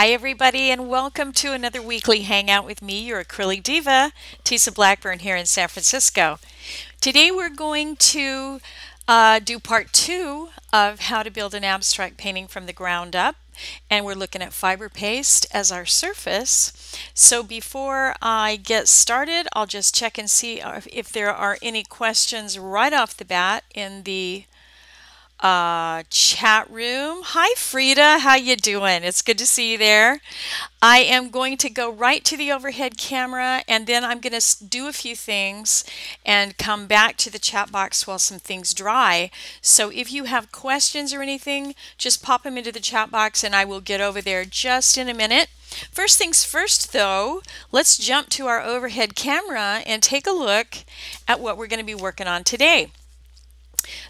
Hi, everybody, and welcome to another weekly hangout with me, your acrylic diva, Tesia Blackburn, here in San Francisco. Today, we're going to uh, do part two of how to build an abstract painting from the ground up. And we're looking at fiber paste as our surface. So before I get started, I'll just check and see if there are any questions right off the bat in the uh, chat room. Hi, Frida. How you doing? It's good to see you there. I am going to go right to the overhead camera and then I'm going to do a few things and come back to the chat box while some things dry. So if you have questions or anything, just pop them into the chat box and I will get over there just in a minute. First things first, though, let's jump to our overhead camera and take a look at what we're going to be working on today.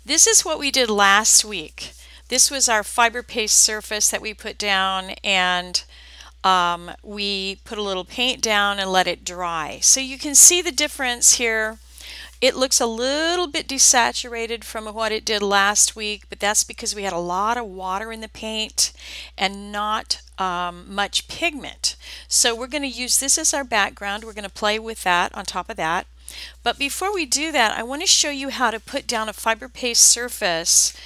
This is what we did last week. This was our fiber paste surface that we put down and um, we put a little paint down and let it dry. So you can see the difference here. It looks a little bit desaturated from what it did last week, but that's because we had a lot of water in the paint and not um, much pigment. So we're going to use this as our background. We're going to play with that on top of that. But before we do that, I want to show you how to put down a fiber paste surface.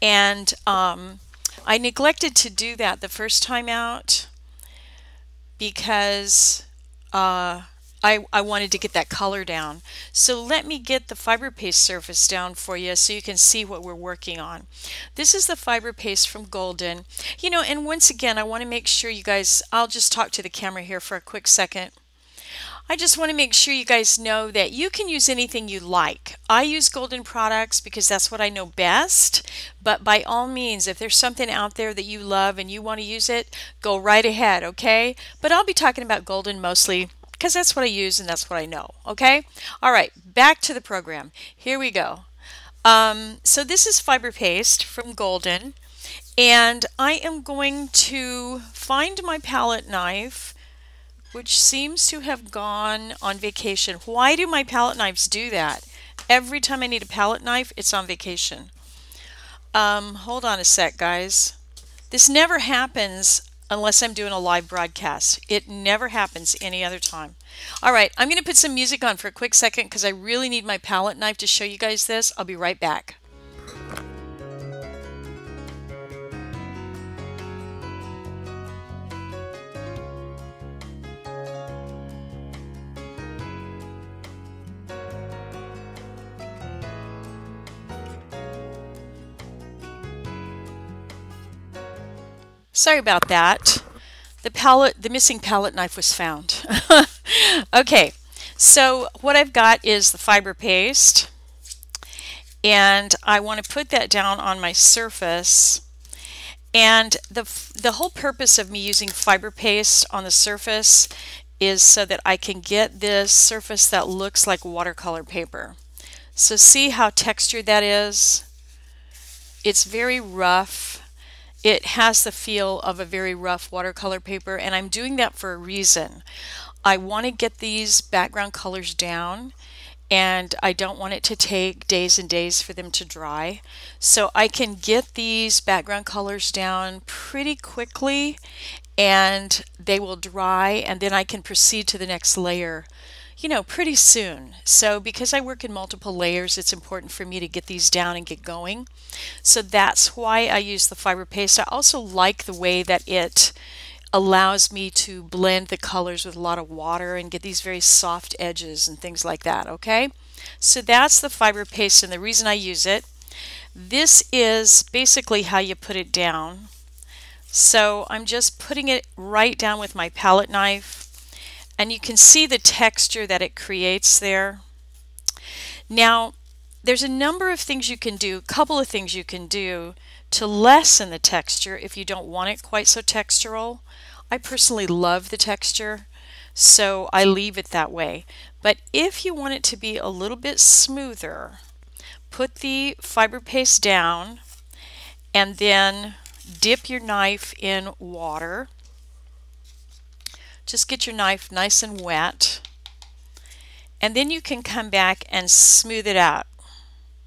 And um, I neglected to do that the first time out because uh, I, I wanted to get that color down. So let me get the fiber paste surface down for you so you can see what we're working on. This is the fiber paste from Golden. You know, and once again, I want to make sure you guys, I'll just talk to the camera here for a quick second. I just want to make sure you guys know that you can use anything you like. I use Golden products because that's what I know best, but by all means, if there's something out there that you love and you want to use it, go right ahead, okay? But I'll be talking about Golden mostly because that's what I use and that's what I know, okay? All right, back to the program. Here we go. Um, so this is fiber paste from Golden, and I am going to find my palette knife which seems to have gone on vacation. Why do my palette knives do that? Every time I need a palette knife, it's on vacation. Um, hold on a sec, guys. This never happens unless I'm doing a live broadcast. It never happens any other time. All right, I'm going to put some music on for a quick second because I really need my palette knife to show you guys this. I'll be right back. Sorry about that. The palette, the missing palette knife was found. okay, so what I've got is the fiber paste and I want to put that down on my surface and the, the whole purpose of me using fiber paste on the surface is so that I can get this surface that looks like watercolor paper. So see how textured that is? It's very rough it has the feel of a very rough watercolor paper and I'm doing that for a reason. I want to get these background colors down and I don't want it to take days and days for them to dry. So I can get these background colors down pretty quickly and they will dry and then I can proceed to the next layer you know, pretty soon. So because I work in multiple layers, it's important for me to get these down and get going. So that's why I use the fiber paste. I also like the way that it allows me to blend the colors with a lot of water and get these very soft edges and things like that, okay? So that's the fiber paste and the reason I use it. This is basically how you put it down. So I'm just putting it right down with my palette knife and you can see the texture that it creates there. Now, there's a number of things you can do, a couple of things you can do to lessen the texture if you don't want it quite so textural. I personally love the texture, so I leave it that way. But if you want it to be a little bit smoother, put the fiber paste down and then dip your knife in water just get your knife nice and wet. And then you can come back and smooth it out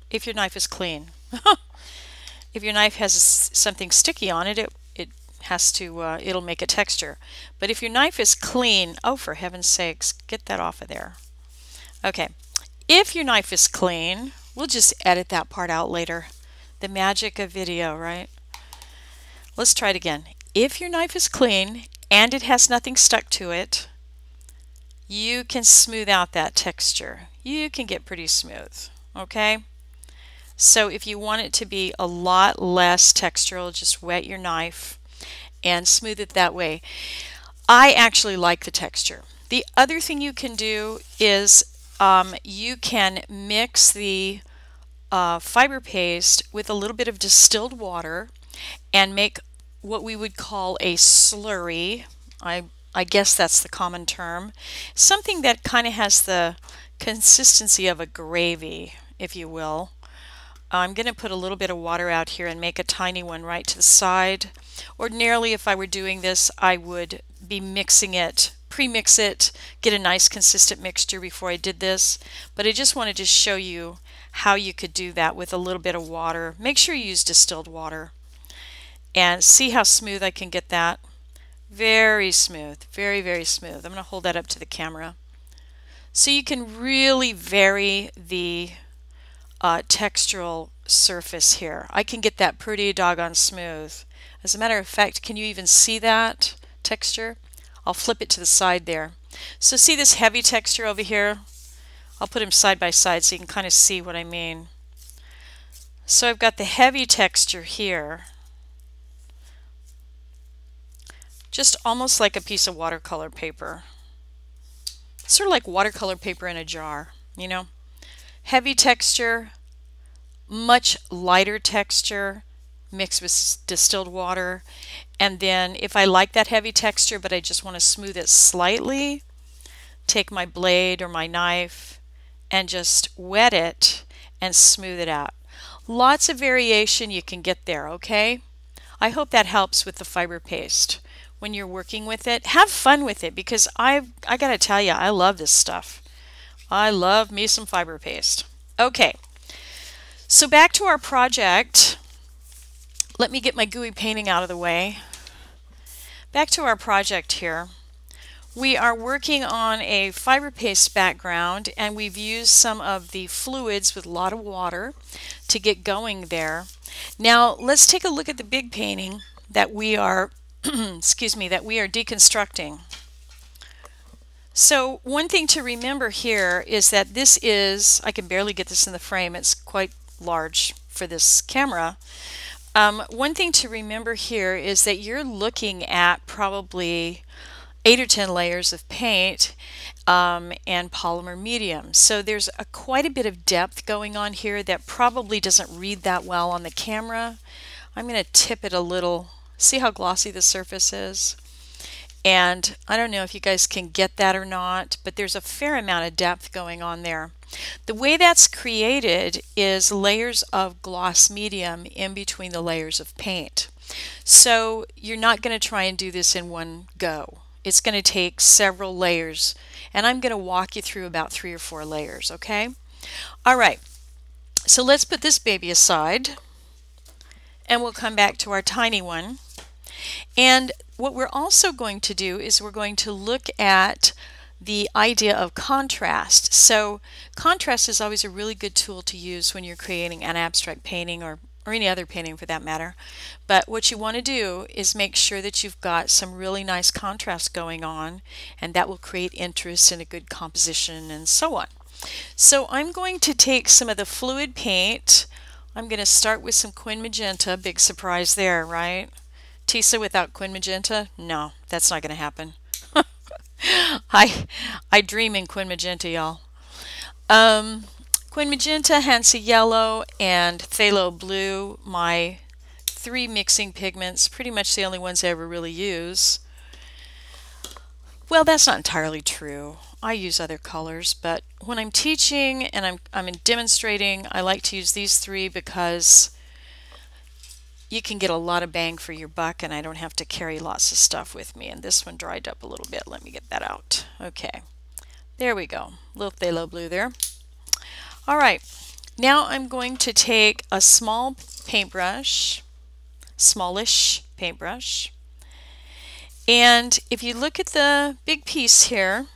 if your knife is clean. if your knife has something sticky on it, it, it has to, uh, it'll make a texture. But if your knife is clean, oh, for heaven's sakes, get that off of there. Okay, if your knife is clean, we'll just edit that part out later. The magic of video, right? Let's try it again. If your knife is clean and it has nothing stuck to it, you can smooth out that texture. You can get pretty smooth, okay? So if you want it to be a lot less textural, just wet your knife and smooth it that way. I actually like the texture. The other thing you can do is um, you can mix the uh, fiber paste with a little bit of distilled water and make what we would call a slurry. I, I guess that's the common term. Something that kind of has the consistency of a gravy, if you will. I'm going to put a little bit of water out here and make a tiny one right to the side. Ordinarily, if I were doing this, I would be mixing it, pre-mix it, get a nice consistent mixture before I did this. But I just wanted to show you how you could do that with a little bit of water. Make sure you use distilled water. And see how smooth I can get that? Very smooth, very, very smooth. I'm going to hold that up to the camera. So you can really vary the uh, textural surface here. I can get that pretty doggone smooth. As a matter of fact, can you even see that texture? I'll flip it to the side there. So see this heavy texture over here? I'll put them side by side so you can kind of see what I mean. So I've got the heavy texture here. Just almost like a piece of watercolor paper. Sort of like watercolor paper in a jar, you know? Heavy texture, much lighter texture mixed with distilled water. And then if I like that heavy texture but I just want to smooth it slightly, take my blade or my knife and just wet it and smooth it out. Lots of variation you can get there, okay? I hope that helps with the fiber paste when you're working with it. Have fun with it because I I got to tell you, I love this stuff. I love me some fiber paste. Okay, so back to our project. Let me get my gooey painting out of the way. Back to our project here. We are working on a fiber paste background and we've used some of the fluids with a lot of water to get going there. Now let's take a look at the big painting that we are excuse me that we are deconstructing. So one thing to remember here is that this is, I can barely get this in the frame, it's quite large for this camera. Um, one thing to remember here is that you're looking at probably eight or ten layers of paint um, and polymer medium. So there's a, quite a bit of depth going on here that probably doesn't read that well on the camera. I'm going to tip it a little. See how glossy the surface is? And I don't know if you guys can get that or not, but there's a fair amount of depth going on there. The way that's created is layers of gloss medium in between the layers of paint. So you're not going to try and do this in one go. It's going to take several layers and I'm going to walk you through about three or four layers, okay? All right, so let's put this baby aside and we'll come back to our tiny one. And what we're also going to do is we're going to look at the idea of contrast. So contrast is always a really good tool to use when you're creating an abstract painting or, or any other painting for that matter. But what you want to do is make sure that you've got some really nice contrast going on and that will create interest in a good composition and so on. So I'm going to take some of the fluid paint. I'm going to start with some Quin Magenta. Big surprise there, right? Tesia without Quin Magenta? No, that's not going to happen. I I dream in Quin Magenta, y'all. Um, Quin Magenta, Hansa Yellow, and Phthalo Blue, my three mixing pigments, pretty much the only ones I ever really use. Well, that's not entirely true. I use other colors, but when I'm teaching and I'm, I'm demonstrating, I like to use these three because you can get a lot of bang for your buck and I don't have to carry lots of stuff with me. And this one dried up a little bit. Let me get that out. Okay, there we go. Little phthalo blue there. All right, now I'm going to take a small paintbrush, smallish paintbrush, And if you look at the big piece here,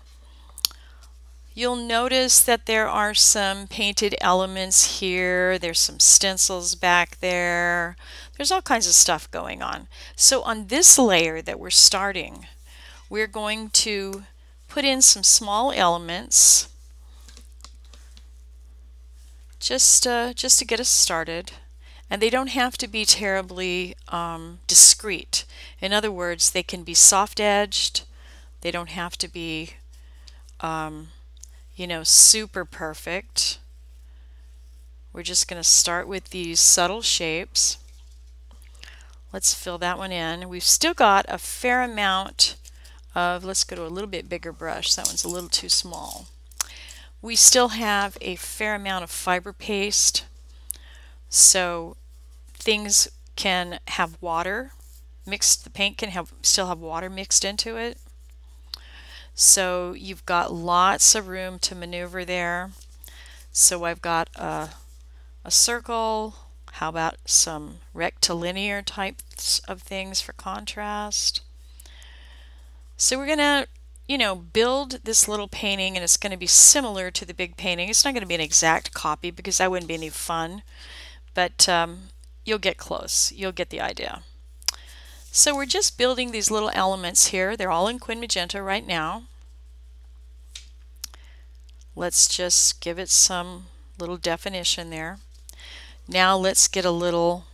you'll notice that there are some painted elements here. There's some stencils back there. There's all kinds of stuff going on. So on this layer that we're starting, we're going to put in some small elements just, uh, just to get us started. And they don't have to be terribly um, discreet. In other words, they can be soft-edged. They don't have to be, um, you know, super perfect. We're just going to start with these subtle shapes. Let's fill that one in. We've still got a fair amount of, let's go to a little bit bigger brush. That one's a little too small. We still have a fair amount of fiber paste, so things can have water mixed, the paint can have still have water mixed into it. So you've got lots of room to maneuver there. So I've got a, a circle, how about some rectilinear types of things for contrast? So we're going to you know, build this little painting and it's going to be similar to the big painting. It's not going to be an exact copy because that wouldn't be any fun, but um, you'll get close. You'll get the idea. So we're just building these little elements here. They're all in Quin Magenta right now. Let's just give it some little definition there. Now let's get a little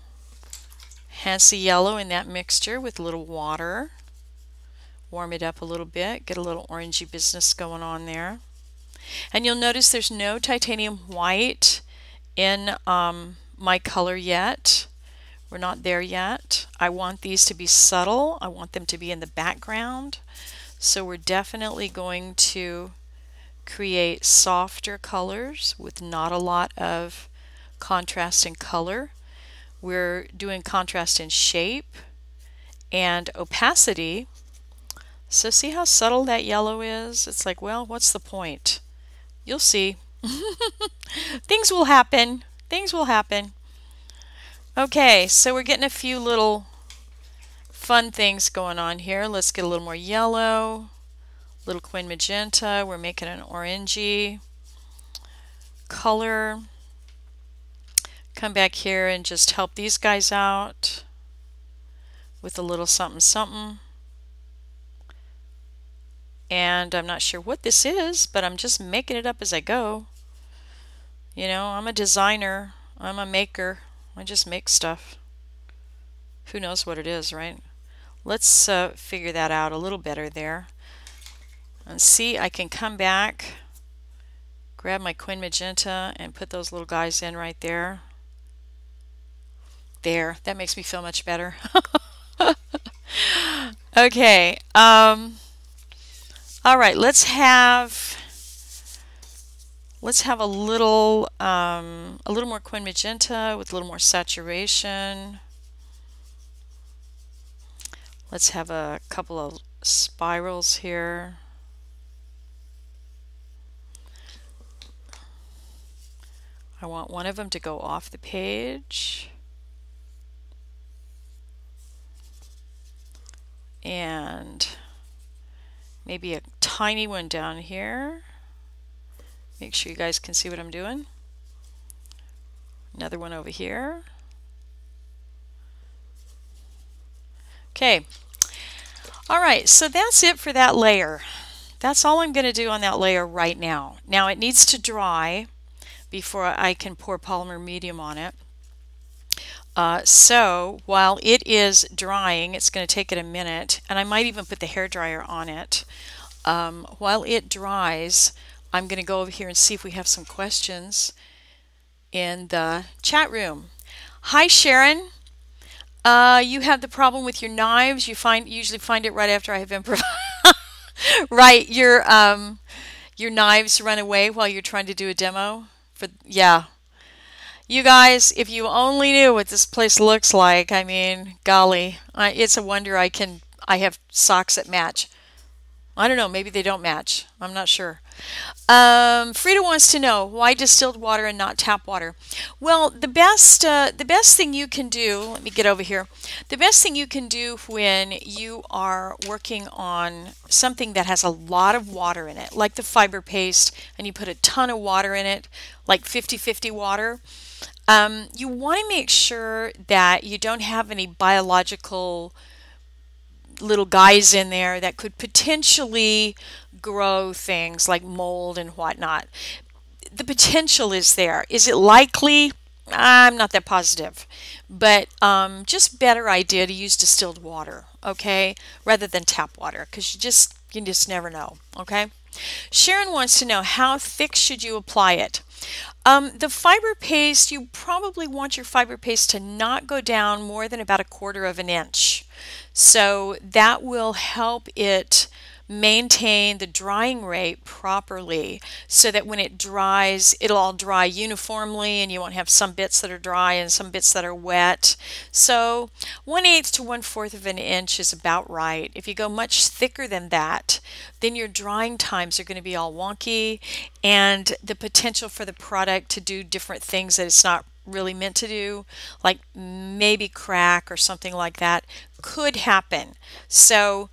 Hansa yellow in that mixture with a little water warm it up a little bit, get a little orangey business going on there. And you'll notice there's no titanium white in um, my color yet. We're not there yet. I want these to be subtle. I want them to be in the background. So we're definitely going to create softer colors with not a lot of contrast in color. We're doing contrast in shape and opacity so see how subtle that yellow is? It's like, well, what's the point? You'll see. Things will happen. Things will happen. Okay, so we're getting a few little fun things going on here. Let's get a little more yellow, little quin magenta. We're making an orangey color. Come back here and just help these guys out with a little something something and I'm not sure what this is, but I'm just making it up as I go. You know, I'm a designer, I'm a maker, I just make stuff. Who knows what it is, right? Let's uh, figure that out a little better there. And see, I can come back, grab my Quin Magenta, and put those little guys in right there. There, that makes me feel much better. okay, um, all right, let's have let's have a little um, a little more Quin Magenta with a little more saturation. Let's have a couple of spirals here. I want one of them to go off the page. And maybe a tiny one down here. Make sure you guys can see what I'm doing. Another one over here. Okay. All right, so that's it for that layer. That's all I'm going to do on that layer right now. Now it needs to dry before I can pour polymer medium on it. Uh, so while it is drying, it's going to take it a minute, and I might even put the hair dryer on it. Um, while it dries, I'm going to go over here and see if we have some questions in the chat room. Hi Sharon. Uh, you have the problem with your knives. You find usually find it right after I have improvised. right, your um, your knives run away while you're trying to do a demo. For yeah, you guys, if you only knew what this place looks like, I mean, golly, I, it's a wonder I can, I have socks that match. I don't know. Maybe they don't match. I'm not sure. Um, Frida wants to know why distilled water and not tap water. Well, the best uh, the best thing you can do. Let me get over here. The best thing you can do when you are working on something that has a lot of water in it, like the fiber paste, and you put a ton of water in it, like 50-50 water. Um, you want to make sure that you don't have any biological little guys in there that could potentially grow things like mold and whatnot. The potential is there. Is it likely? I'm not that positive, but um, just better idea to use distilled water, okay, rather than tap water, because you just you just never know, okay. Sharon wants to know how thick should you apply it. Um, the fiber paste, you probably want your fiber paste to not go down more than about a quarter of an inch. So that will help it maintain the drying rate properly so that when it dries it'll all dry uniformly and you won't have some bits that are dry and some bits that are wet so 1 8 to 1 4th of an inch is about right if you go much thicker than that then your drying times are going to be all wonky and the potential for the product to do different things that it's not really meant to do, like maybe crack or something like that, could happen. So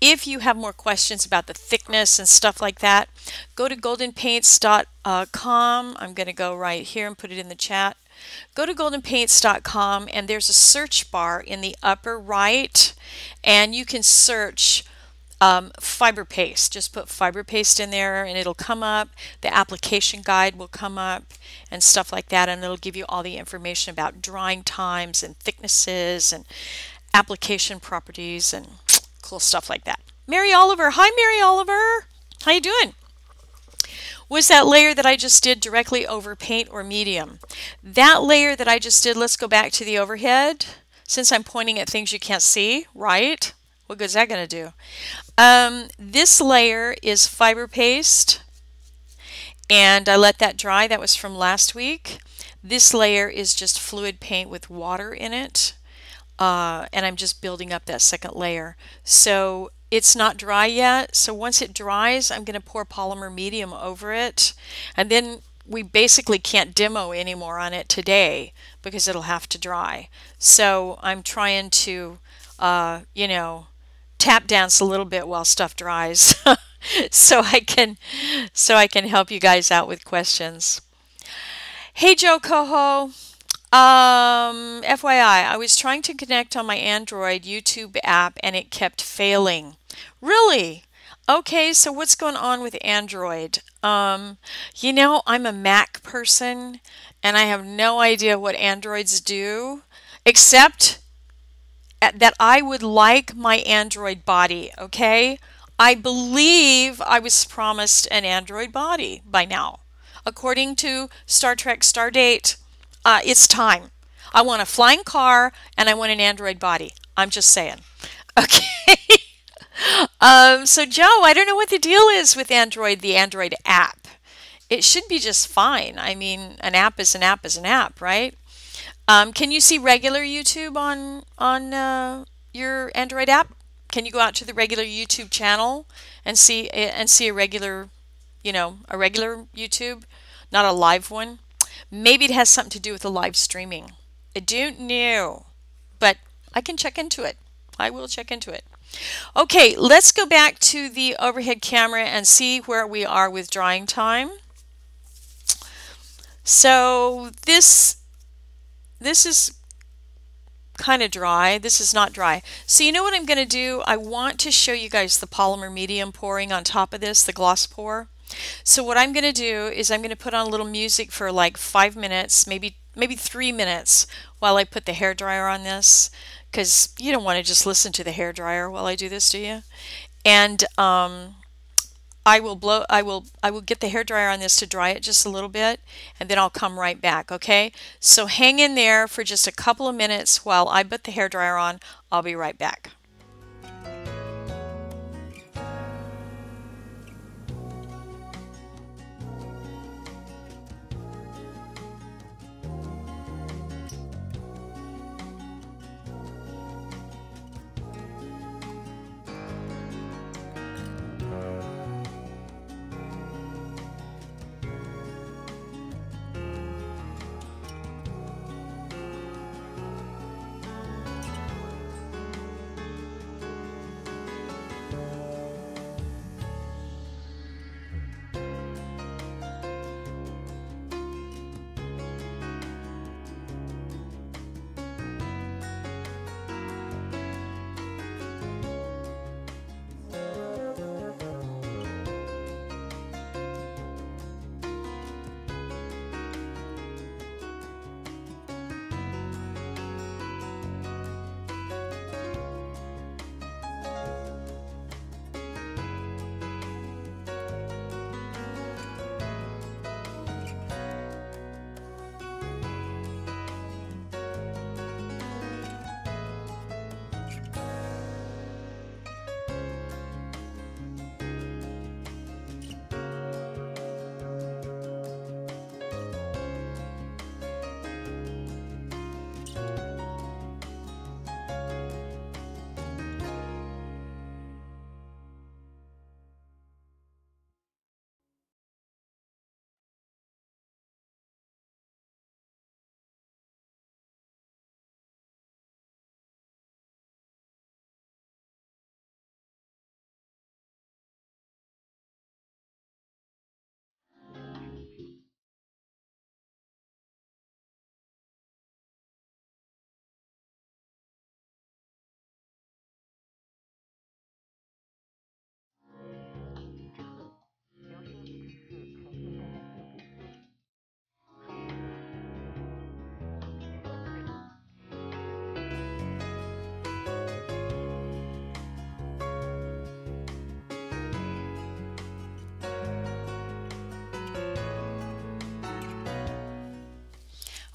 if you have more questions about the thickness and stuff like that, go to goldenpaints.com. I'm going to go right here and put it in the chat. Go to goldenpaints.com and there's a search bar in the upper right and you can search um, fiber paste. Just put fiber paste in there and it'll come up. The application guide will come up and stuff like that and it'll give you all the information about drying times and thicknesses and application properties and cool stuff like that. Mary Oliver. Hi, Mary Oliver. How you doing? Was that layer that I just did directly over paint or medium? That layer that I just did, let's go back to the overhead. Since I'm pointing at things you can't see, right? What good is that going to do? Um, this layer is fiber paste and I let that dry. That was from last week. This layer is just fluid paint with water in it uh, and I'm just building up that second layer. So it's not dry yet. So once it dries, I'm going to pour polymer medium over it. And then we basically can't demo anymore on it today because it'll have to dry. So I'm trying to, uh, you know, tap dance a little bit while stuff dries. so I can so I can help you guys out with questions. Hey Joe Coho, um, FYI, I was trying to connect on my Android YouTube app and it kept failing. Really? Okay, so what's going on with Android? Um, you know, I'm a Mac person and I have no idea what Androids do, except that I would like my Android body, okay? I believe I was promised an Android body by now. According to Star Trek Stardate, uh, it's time. I want a flying car and I want an Android body. I'm just saying. Okay. um, so, Joe, I don't know what the deal is with Android, the Android app. It should be just fine. I mean, an app is an app is an app, right? Um, can you see regular YouTube on on uh, your Android app? Can you go out to the regular YouTube channel and see and see a regular, you know, a regular YouTube, not a live one? Maybe it has something to do with the live streaming. I don't know, but I can check into it. I will check into it. Okay, let's go back to the overhead camera and see where we are with drying time. So this this is kind of dry. This is not dry. So you know what I'm going to do? I want to show you guys the polymer medium pouring on top of this, the gloss pour. So what I'm going to do is I'm going to put on a little music for like five minutes, maybe maybe three minutes while I put the hair dryer on this because you don't want to just listen to the hair dryer while I do this, do you? And um, I will blow I will I will get the hair dryer on this to dry it just a little bit and then I'll come right back okay? So hang in there for just a couple of minutes while I put the hair dryer on. I'll be right back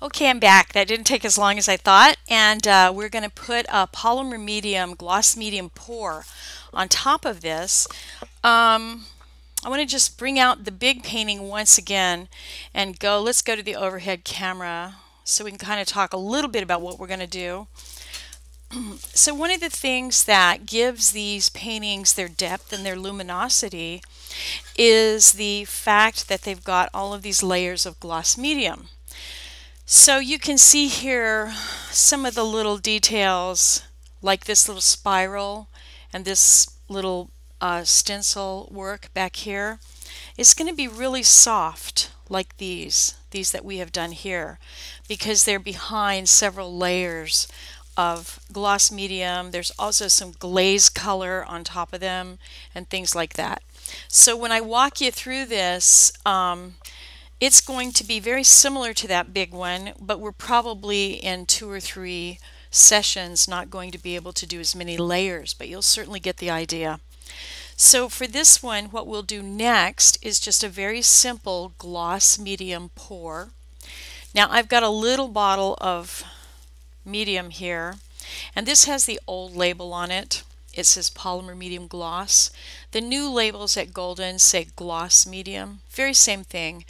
Okay, I'm back. That didn't take as long as I thought. And uh, we're going to put a polymer medium, gloss medium pour on top of this. Um, I want to just bring out the big painting once again and go, let's go to the overhead camera so we can kind of talk a little bit about what we're going to do. so one of the things that gives these paintings their depth and their luminosity is the fact that they've got all of these layers of gloss medium. So you can see here some of the little details like this little spiral and this little uh, stencil work back here. It's going to be really soft like these, these that we have done here, because they're behind several layers of gloss medium. There's also some glaze color on top of them and things like that. So when I walk you through this, um, it's going to be very similar to that big one, but we're probably in two or three sessions not going to be able to do as many layers, but you'll certainly get the idea. So for this one, what we'll do next is just a very simple gloss medium pour. Now I've got a little bottle of medium here, and this has the old label on it. It says polymer medium gloss. The new labels at Golden say gloss medium. Very same thing.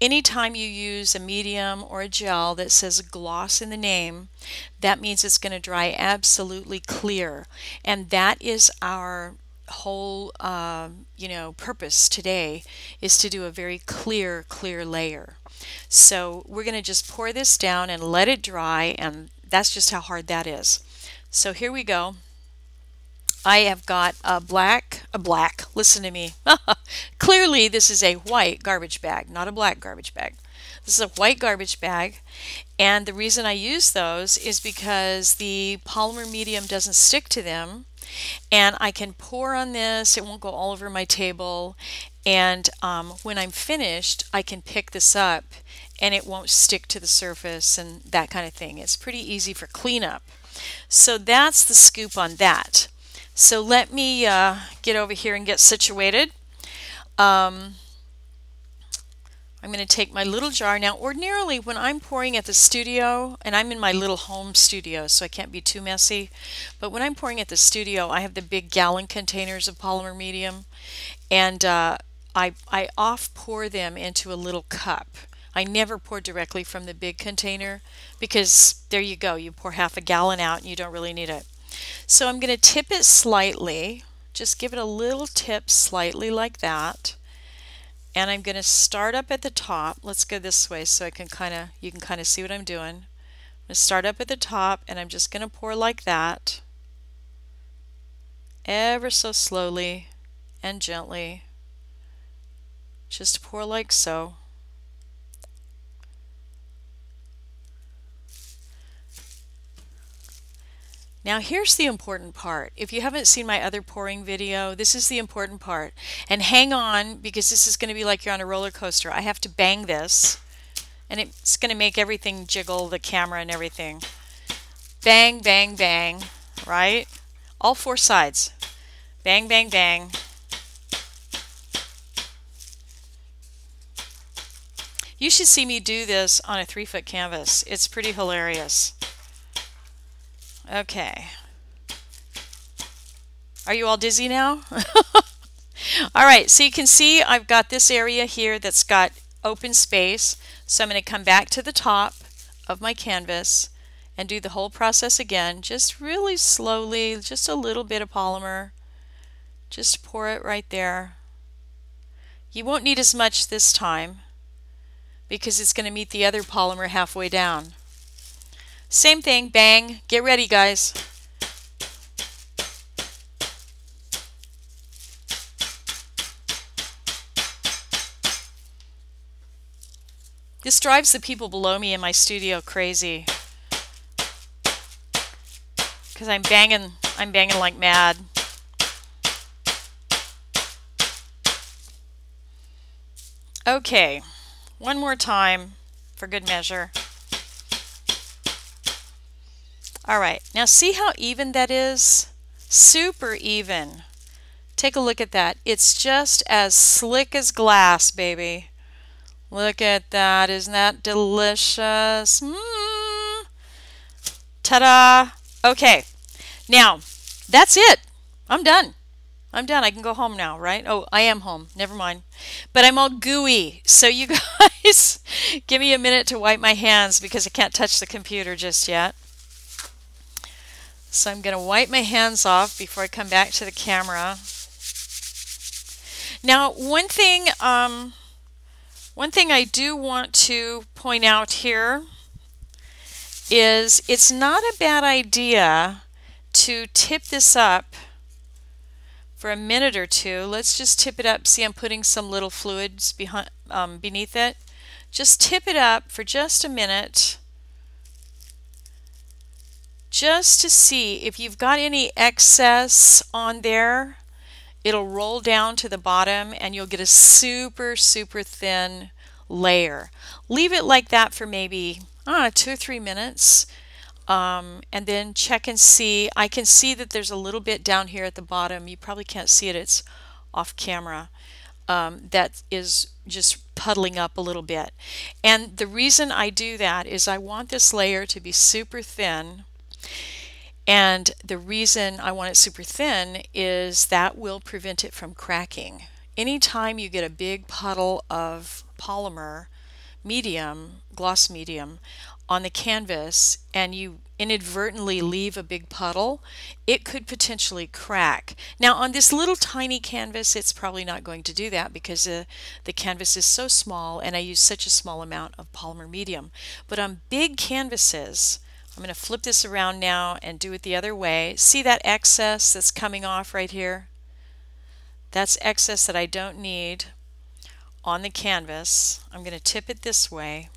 Anytime you use a medium or a gel that says gloss in the name, that means it's going to dry absolutely clear. And that is our whole uh, you know purpose today is to do a very clear clear layer so we're going to just pour this down and let it dry and that's just how hard that is so here we go I have got a black, a black, listen to me. Clearly this is a white garbage bag, not a black garbage bag. This is a white garbage bag and the reason I use those is because the polymer medium doesn't stick to them and I can pour on this, it won't go all over my table and um, when I'm finished I can pick this up and it won't stick to the surface and that kind of thing. It's pretty easy for cleanup. So that's the scoop on that. So let me uh, get over here and get situated. Um, I'm going to take my little jar. Now ordinarily when I'm pouring at the studio, and I'm in my little home studio so I can't be too messy, but when I'm pouring at the studio I have the big gallon containers of polymer medium and uh, I, I off pour them into a little cup. I never pour directly from the big container because there you go, you pour half a gallon out and you don't really need it. So I'm going to tip it slightly, just give it a little tip slightly like that. And I'm going to start up at the top. Let's go this way so I can kind of, you can kind of see what I'm doing. I'm going to start up at the top and I'm just going to pour like that. Ever so slowly and gently. Just pour like so. Now here's the important part. If you haven't seen my other pouring video, this is the important part. And hang on because this is going to be like you're on a roller coaster. I have to bang this and it's going to make everything jiggle, the camera and everything. Bang, bang, bang, right? All four sides. Bang, bang, bang. You should see me do this on a three foot canvas. It's pretty hilarious. Okay. Are you all dizzy now? all right, so you can see I've got this area here that's got open space. So I'm going to come back to the top of my canvas and do the whole process again, just really slowly, just a little bit of polymer. Just pour it right there. You won't need as much this time because it's going to meet the other polymer halfway down. Same thing, bang. Get ready, guys. This drives the people below me in my studio crazy. Because I'm banging, I'm banging like mad. Okay, one more time for good measure. All right, now see how even that is? Super even. Take a look at that. It's just as slick as glass, baby. Look at that. Isn't that delicious? Mm. Ta-da! Okay. Now, that's it. I'm done. I'm done. I can go home now, right? Oh, I am home. Never mind. But I'm all gooey. So you guys, give me a minute to wipe my hands because I can't touch the computer just yet. So I'm going to wipe my hands off before I come back to the camera. Now, one thing, um, one thing I do want to point out here is it's not a bad idea to tip this up for a minute or two. Let's just tip it up. See, I'm putting some little fluids behind, um, beneath it. Just tip it up for just a minute just to see if you've got any excess on there. It'll roll down to the bottom and you'll get a super, super thin layer. Leave it like that for maybe uh, two or three minutes um, and then check and see. I can see that there's a little bit down here at the bottom. You probably can't see it. It's off camera. Um, that is just puddling up a little bit. And the reason I do that is I want this layer to be super thin. And the reason I want it super thin is that will prevent it from cracking. Anytime you get a big puddle of polymer medium, gloss medium, on the canvas and you inadvertently leave a big puddle, it could potentially crack. Now on this little tiny canvas, it's probably not going to do that because uh, the canvas is so small and I use such a small amount of polymer medium. But on big canvases, I'm going to flip this around now and do it the other way. See that excess that's coming off right here? That's excess that I don't need on the canvas. I'm going to tip it this way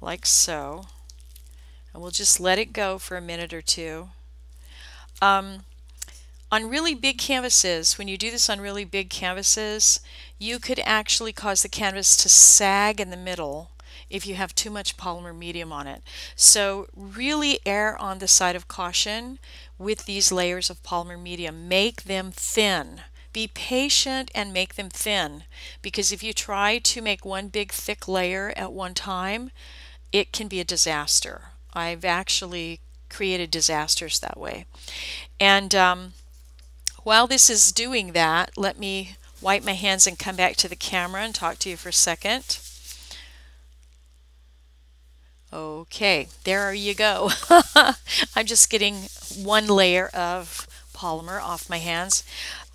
like so. And we'll just let it go for a minute or two. Um, on really big canvases, when you do this on really big canvases, you could actually cause the canvas to sag in the middle if you have too much polymer medium on it. So really err on the side of caution with these layers of polymer medium. Make them thin. Be patient and make them thin because if you try to make one big thick layer at one time, it can be a disaster. I've actually created disasters that way. And um, while this is doing that, let me wipe my hands and come back to the camera and talk to you for a second. Okay, there you go. I'm just getting one layer of polymer off my hands.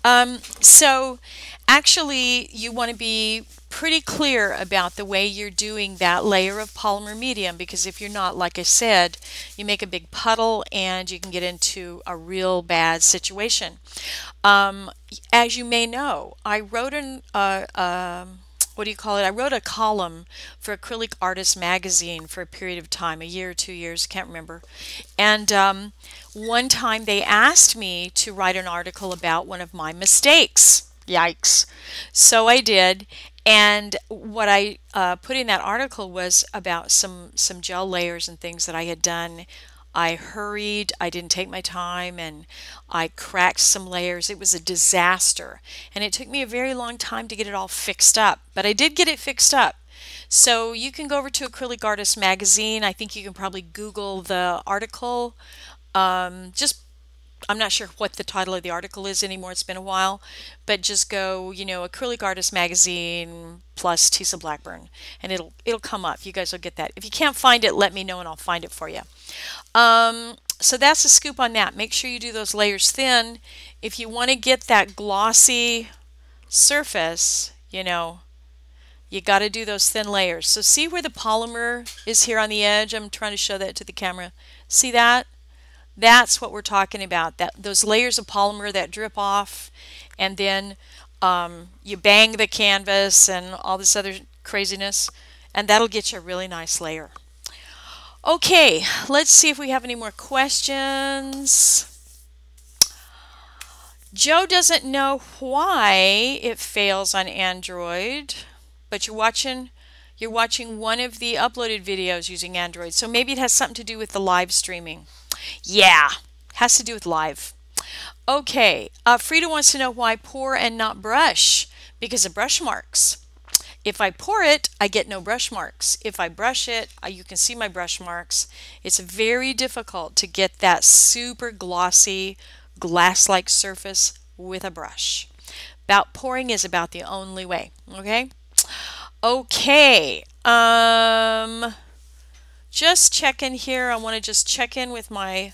Um, so actually you want to be pretty clear about the way you're doing that layer of polymer medium because if you're not, like I said, you make a big puddle and you can get into a real bad situation. Um, as you may know, I wrote an uh, uh, what do you call it? I wrote a column for Acrylic Artist magazine for a period of time, a year or two years, can't remember. And um, one time they asked me to write an article about one of my mistakes. Yikes. So I did. And what I uh, put in that article was about some, some gel layers and things that I had done I hurried, I didn't take my time, and I cracked some layers. It was a disaster. And it took me a very long time to get it all fixed up, but I did get it fixed up. So you can go over to Acrylic Artist Magazine. I think you can probably Google the article. Um, just I'm not sure what the title of the article is anymore. It's been a while, but just go, you know, Acrylic Artist Magazine plus Tesia Blackburn, and it'll it'll come up. You guys will get that. If you can't find it, let me know and I'll find it for you. Um, so that's a scoop on that. Make sure you do those layers thin. If you want to get that glossy surface, you know, you got to do those thin layers. So see where the polymer is here on the edge? I'm trying to show that to the camera. See that? That's what we're talking about. That those layers of polymer that drip off, and then um, you bang the canvas and all this other craziness, and that'll get you a really nice layer. Okay, let's see if we have any more questions. Joe doesn't know why it fails on Android, but you're watching you're watching one of the uploaded videos using Android. So maybe it has something to do with the live streaming. Yeah, has to do with live. Okay, uh, Frida wants to know why pour and not brush because of brush marks. If I pour it, I get no brush marks. If I brush it, you can see my brush marks. It's very difficult to get that super glossy glass-like surface with a brush. About pouring is about the only way, okay? Okay, um, just check in here. I want to just check in with my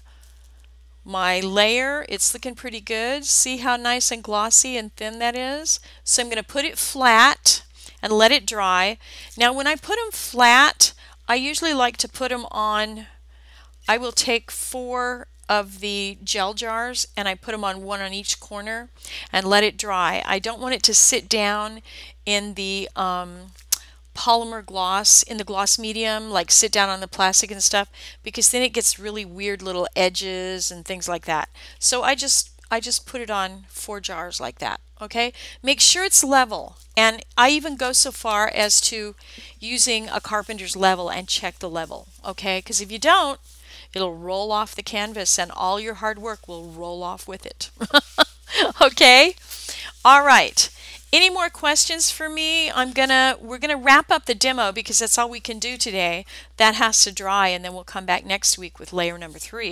my layer. It's looking pretty good. See how nice and glossy and thin that is? So I'm going to put it flat and let it dry. Now when I put them flat, I usually like to put them on, I will take four of the gel jars and I put them on one on each corner and let it dry. I don't want it to sit down in the um, polymer gloss in the gloss medium, like sit down on the plastic and stuff, because then it gets really weird little edges and things like that. So I just I just put it on four jars like that. Okay, make sure it's level. And I even go so far as to using a carpenter's level and check the level. Okay, because if you don't, it'll roll off the canvas and all your hard work will roll off with it. okay, all right. Any more questions for me? I'm gonna we're gonna wrap up the demo because that's all we can do today. That has to dry and then we'll come back next week with layer number three.